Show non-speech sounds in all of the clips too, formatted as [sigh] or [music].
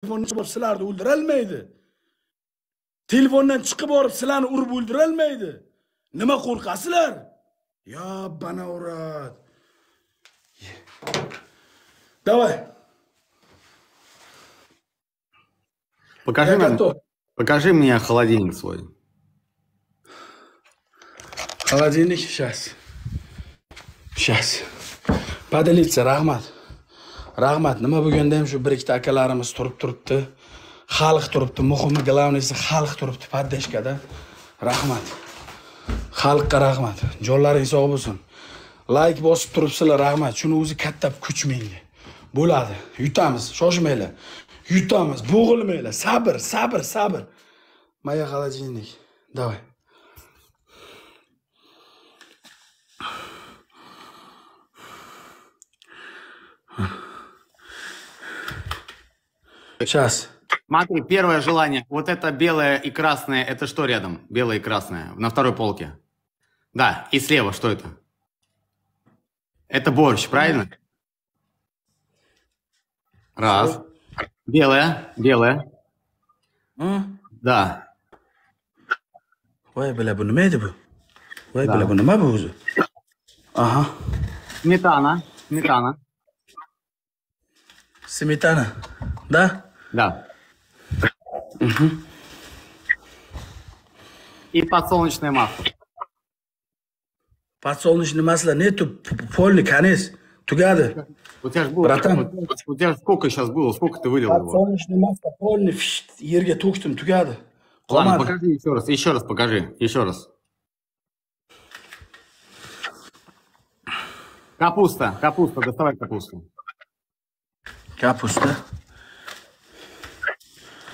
telefondan chiqib sizlarni o'ldirolmaydi. Telefondan chiqib borib sizlarni urib o'ldirolmaydi. Nima qo'rqasizlar? Yo banavrat давай Покажи, готов. Покажи мне холодильник свой. холодильник сейчас сейчас поделиться rahmat rahmat nima bo'lganda ham shu bir ikkita akalarimiz turib turibdi. Xalq turibdi muhimi главныйsi xalq turibdi поддержкада rahmat. Xalqqa rahmat. Jonlaring sog' bo'lsin. Layk bosib turibsizlar rahmat. Shuni o'zi katta kuch menga bo'ladi. Yutamiz shoshmanglar. Yutamiz bo'g'ilmanglar. Sabr sabr sabr. Моя холодильник давай сейчас Смотри, первое желание. Вот это белое и красное, это что рядом? Белое и красное. На второй полке. Да, и слева что это? Это борщ, правильно? Раз. Белое, белое. М? Да. bular bu nima edi bu voy Да. bular bu nima bu aha Сметана, сметана. smetana да Да. И подсолнечное масло. подсолнечный масло нету полный конец tugadi У тебя же было... Братан. У тебя же сколько сейчас было? Сколько ты вылил его? подсолнечный масло полный yerga to'kdim tugadi Ладно, покажи еще раз, еще раз покажи, еще раз. Капуста, капуста, доставай капусту. kapusta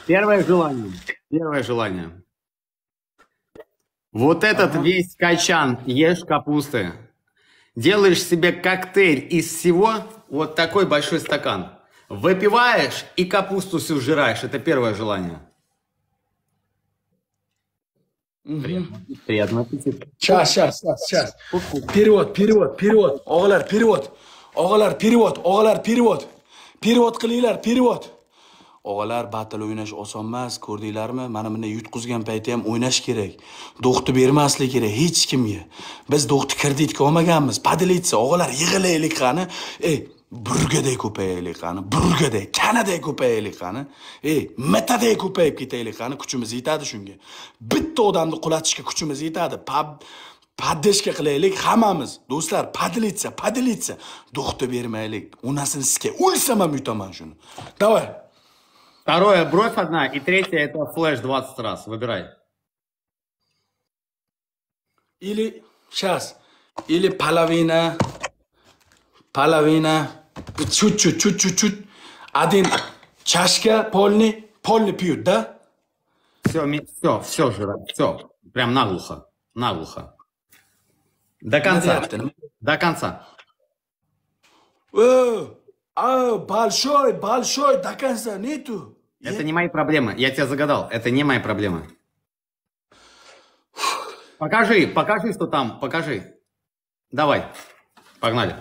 Первое желание, первое желание. Вот этот весь качан ешь капусты. Делаешь себе коктейль из всего, вот такой большой стакан. Выпиваешь и капусту всю жираешь. Это первое желание. Приятного аппетита. сейчас сейчас сейчас перевод перевод перевод og'alar перевод og'alar перевод og'alar перевод перевод qilinglar перевод og'alar battle o'ynash oson emas ko'rdinglarmi? Mana bunday yutqizgan payti ham o'ynash kerak. Do'qni bermaslik kerak hech kimga. Biz do'qni kreditga olmaganmiz. Поделиться og'alar yig'ilaylik qani ey burgaday ko'payaylik qani burgaday kanaday ko'payaylik qani ey mitaday ko'payib ketaylik qani kuchimiz yetadi shunga. Bitta odamni qulatishga kuchimiz yetadi. Pab поддержка qilaylik hammamiz. Do'stlar поделиться поделиться do'xti bermaylik. Onasini sizga o'lsam ham yutaman shuni. Давай Второе бровь одна, и третье это флеш 20 раз. Выбирай. или сейчас или половина половина чуть-чуть чуть-чуть один чашка полный полный пьют да Все, все, все, жира, все. Прям наглухо, наглухо. До конца, до конца. О, а, большой большой до конца нету Это не мои проблемы. Я тебя загадал. Это не мои проблемы. Покажи, покажи, что там. Покажи. Давай. Погнали.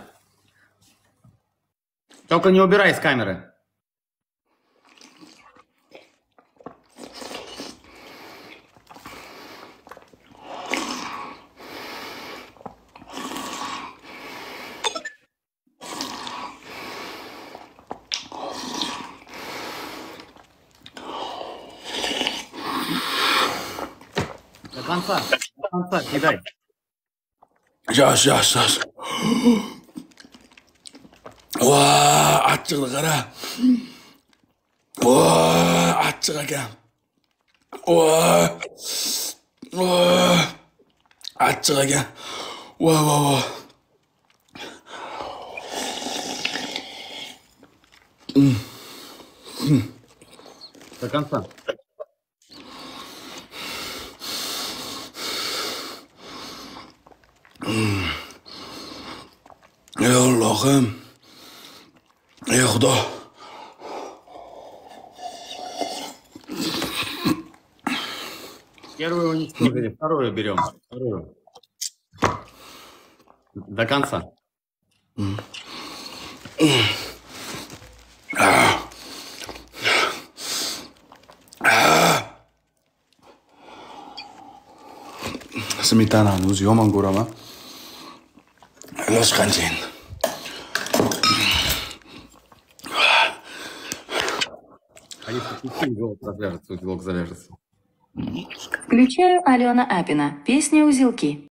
Только не убирай с камеры. alcanzar, alcanzar, Ibai. よしよしよし。うわあ、あっちだから。うわあ、あっちだけん。うわあ、うわあ、あっちだけん。うわわわ。うん。うん。Alcanzar. Ya Allohim, ey Xudo. Первую уничтожили, вторую берем. Вторую. До конца. Сметананы o'zi yomon ko'raman qancha endi Они звук завяжется, звук завяжется. Включаю Алена Апина. Песня «Узелки».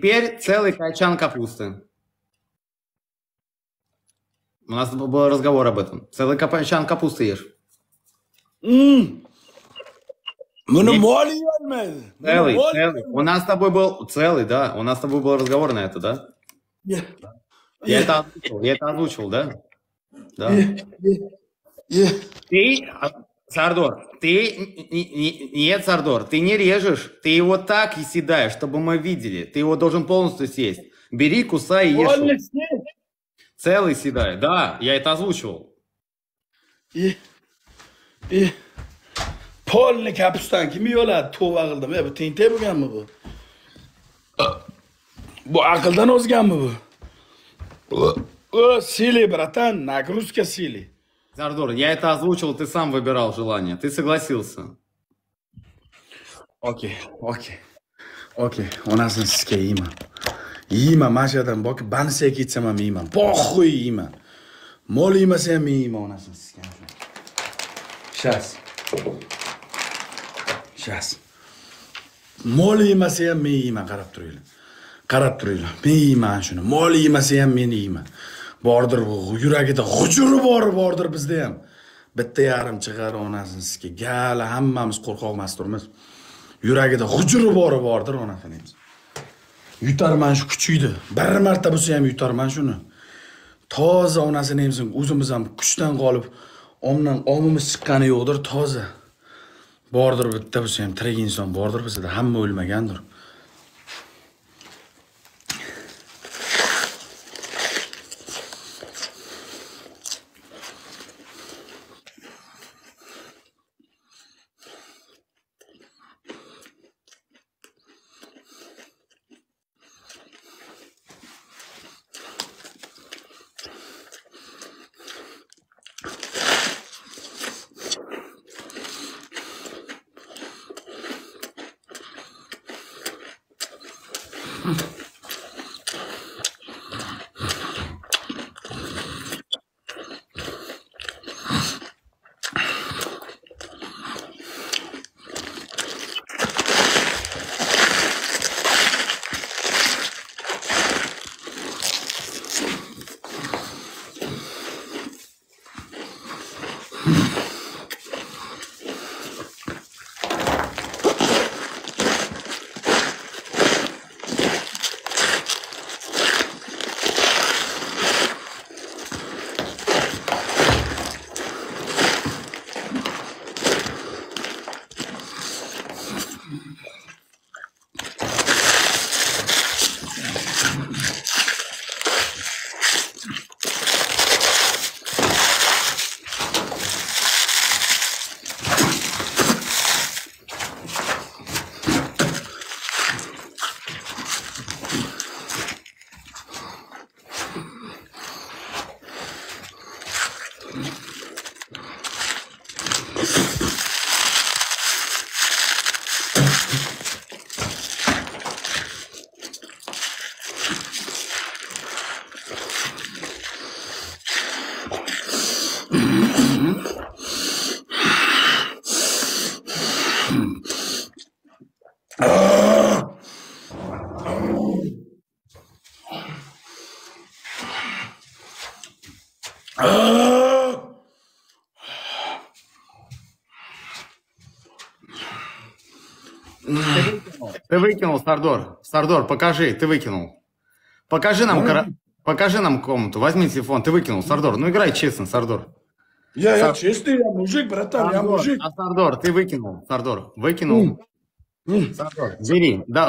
Теперь целый качан капусты. У нас был разговор об этом. Целый качан капусты ешь. Buni Целый, целый. У нас с тобой был целый, да? У нас с тобой был разговор на это, да? Ye, Я это озвучил, я это озвучил, да? Да. ye, ye, ye. Ты, а, Сардор, ты, нет, Сардор, ты не режешь, ты его так и съедаешь, чтобы мы видели. Ты его должен полностью съесть. Бери, кусай и ешь. Целый съедай, да, я это озвучивал. Ye. Ye. polni kapustan kim yeyoladi tavba qildim e bu tentak bo'lganmi bu bu aqldan ozganmi bu o сили братан нагрузка сили Сардор, я это озвучил, ты сам выбирал желание, ты согласился. sizga yeyman yeyman mana shu yerdan boki banisiga ketsam ham yeyman poxuy yeyman mol yemasa ham men yeyman onasini sizga сейчас сейчас mol yemasa ham men yeyman qarab turinglar qarab turinglar men yeyman shuni bordir yuragida g'ujuri bori bordir bizda ham. Bitta yarim chig'ar onasini sizga gala hammamiz qo'rqoq emas turmiz yuragida g'ujuri bori bordir onasini yutarman shu kuchukni bir marta bo'lsa ham yutarman shuni. Toza onasini emsin o'zimiz ham kuchdan qolib omdan omimiz chiqqani yo'qdir toza. Bordir bitta bo'lsa ham tirik inson bordir bizda hamma o'lmagandir. Mm. [laughs] Ты выкинул, Сардор. Сардор, покажи, ты выкинул. Покажи нам, кара- покажи нам комнату. Возьми телефон, ты выкинул, Сардор. Ну играй честно, Сардор. Я, я Сам- честный, я мужик, братан, я Сардор, мужик. а Сардор, ты выкинул, Сардор, выкинул. Сардор, бери. Да,